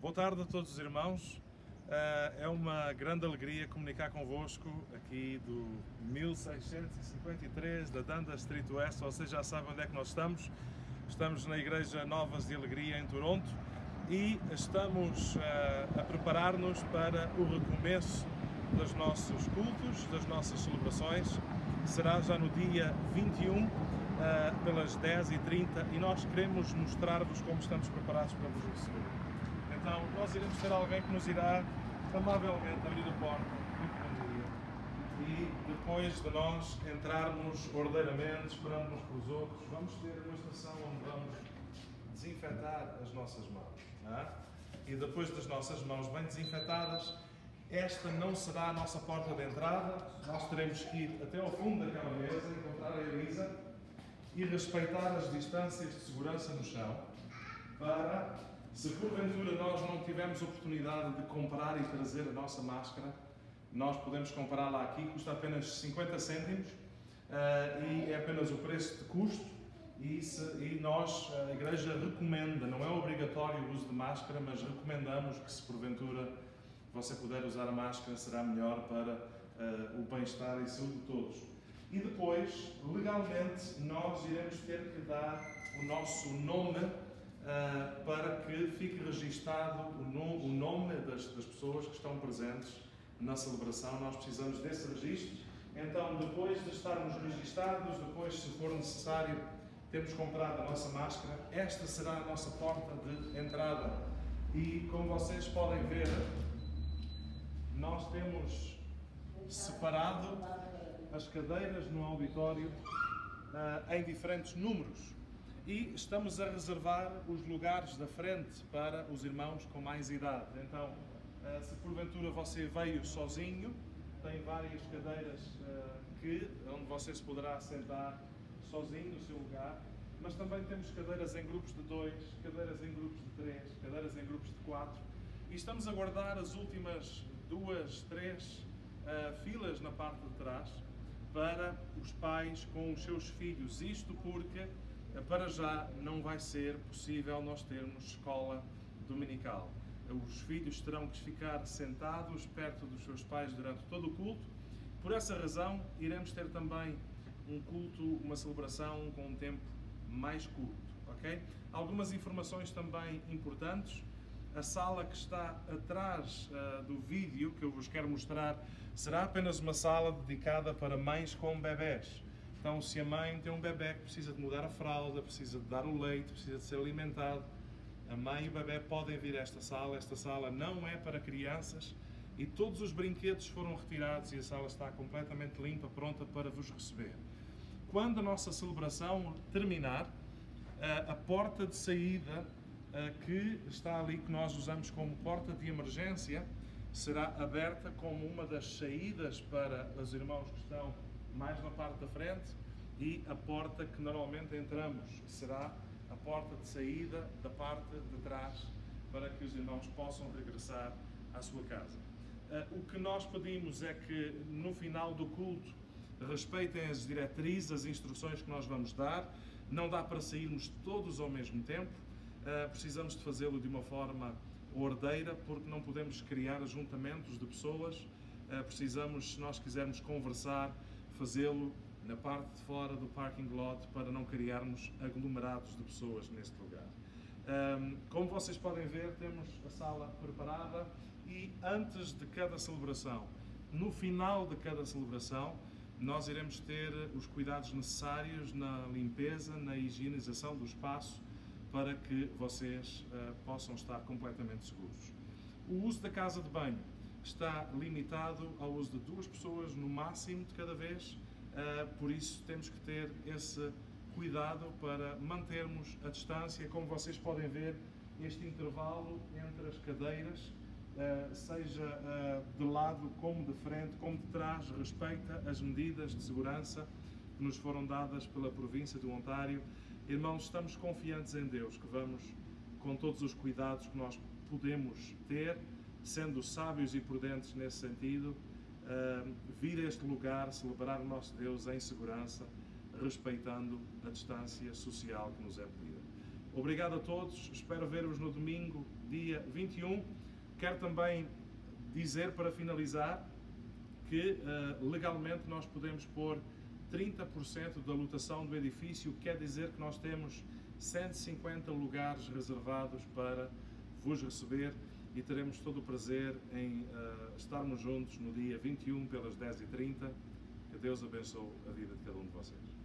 Boa tarde a todos os irmãos. Uh, é uma grande alegria comunicar convosco aqui do 1653 da Danda Street West. Vocês já sabem onde é que nós estamos. Estamos na Igreja Novas de Alegria em Toronto e estamos uh, a preparar-nos para o recomeço dos nossos cultos, das nossas celebrações. Será já no dia 21, uh, pelas 10h30, e nós queremos mostrar-vos como estamos preparados para vos receber. Então, nós iremos ter alguém que nos irá amavelmente abrir a porta muito bom dia. E depois de nós entrarmos ordeiramente, esperando uns pelos outros, vamos ter uma estação onde vamos desinfetar as nossas mãos. É? E depois das nossas mãos bem desinfetadas, esta não será a nossa porta de entrada, nós teremos que ir até ao fundo daquela mesa, encontrar a Elisa e respeitar as distâncias de segurança no chão para se porventura nós não tivermos oportunidade de comprar e trazer a nossa máscara, nós podemos comprá-la aqui, custa apenas 50 cêntimos uh, e é apenas o preço de custo. E, se, e nós, a Igreja recomenda, não é obrigatório o uso de máscara, mas recomendamos que, se porventura você puder usar a máscara, será melhor para uh, o bem-estar e saúde de todos. E depois, legalmente, nós iremos ter que dar o nosso nome uh, para que fique registado o, no, o nome das, das, pessoas que estão presentes na celebração. Nós precisamos desse registro. Então, depois de estarmos registados, depois, se for necessário, temos comprado a nossa máscara, esta será a nossa porta de entrada. E como vocês podem ver, nós temos separado as cadeiras no auditório uh, em diferentes números e estamos a reservar os lugares da frente para os irmãos com mais idade. Então, eh, se porventura você veio sozinho, tem várias cadeiras eh, que, onde você se poderá sentar sozinho no seu lugar, mas também temos cadeiras em grupos de dois, cadeiras em grupos de três, cadeiras em grupos de quatro, e estamos a guardar as últimas duas, três uh, filas na parte de trás para os pais com os seus filhos. Isto porque para já não vai ser possível nós termos escola dominical. Os filhos terão que ficar sentados perto dos seus pais durante todo o culto. Por essa razão, iremos ter também um culto, uma celebração com um tempo mais curto, ok? Algumas informações também importantes. A sala que está atrás uh, do vídeo que eu vos quero mostrar será apenas uma sala dedicada para mães com bebés. Então, se a mãe tem um bebê que precisa de mudar a fralda, precisa de dar o leite, precisa de ser alimentado, a mãe e o bebê podem vir a esta sala. Esta sala não é para crianças e todos os brinquedos foram retirados e a sala está completamente limpa, pronta para vos receber. Quando a nossa celebração terminar, a porta de saída que está ali, que nós usamos como porta de emergência, será aberta como uma das saídas para os irmãos que estão mais na parte da frente e a porta que normalmente entramos será a porta de saída da parte de trás para que os irmãos possam regressar à sua casa. Uh, o que nós pedimos é que no final do culto respeitem as diretrizes, as instruções que nós vamos dar. Não dá para sairmos todos ao mesmo tempo. Uh, precisamos de fazê-lo de uma forma ordeira, porque não podemos criar ajuntamentos de pessoas. Uh, precisamos, se nós quisermos conversar, fazê-lo na parte de fora do parking lot para não criarmos aglomerados de pessoas neste lugar. Um, como vocês podem ver, temos a sala preparada e antes de cada celebração, no final de cada celebração, nós iremos ter os cuidados necessários na limpeza, na higienização do espaço para que vocês uh, possam estar completamente seguros. O uso da casa de banho está limitado ao uso de duas pessoas no máximo de cada vez, uh, por isso temos que ter esse cuidado para mantermos a distância. Como vocês podem ver, este intervalo entre as cadeiras, uh, seja uh, de lado como de frente, como de trás, respeita as medidas de segurança que nos foram dadas pela província do Ontário. Irmãos, estamos confiantes em Deus que vamos, com todos os cuidados que nós podemos ter, sendo sábios e prudentes nesse sentido, uh, vir a este lugar celebrar o nosso Deus em segurança, respeitando a distância social que nos é pedida. Obrigado a todos, espero ver-vos no domingo, dia 21. Quero também dizer, para finalizar, que uh, legalmente nós podemos pôr 30% da lotação do edifício, quer dizer que nós temos 150 lugares reservados para vos receber e teremos todo o prazer em uh, estarmos juntos no dia 21 pelas 10h30. Que Deus abençoe a vida de cada um de vocês.